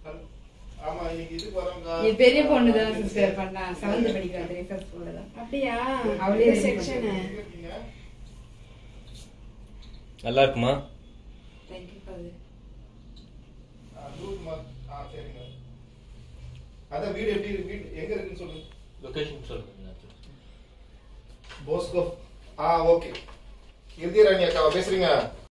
இன்னைக்கு இதுக்கு வரோம்க்கா என் பெரிய பொண்ணு தான் சிஸ்டர் பண்ணா. செவன்த் படிக்கிறாங்க ரிசர்ச் ஸ்கூல்ல தான். அப்படியா? அவளே செக்ஷனு நல்லா இருக்குமா? ரூட் மார்க் ஆ சரிங்க. அதான் வீடு எப்படி இருக்கு? வீடு எங்க இருக்குன்னு சொல்லுங்க லொகேஷன் சொல்லுங்க போஸ்கோ ஆ okay Kildira niya ka, besri